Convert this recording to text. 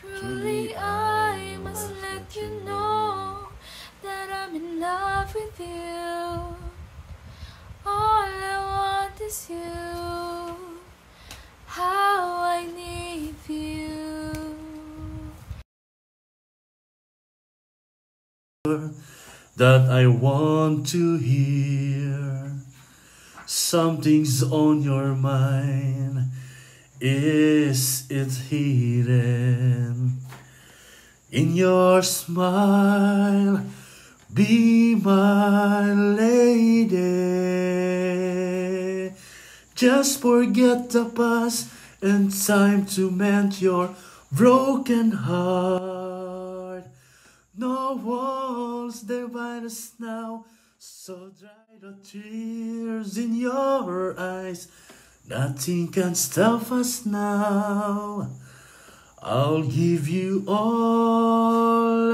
Truly, I must let you know that I'm in love with you. All I want is you. How I need you. that I want to hear. Something's on your mind. Is it hidden in your smile? Be my lady. Just forget the past and time to mend your broken heart. No walls divide us now, so dry the tears in your eyes. Nothing can stop us now. I'll give you all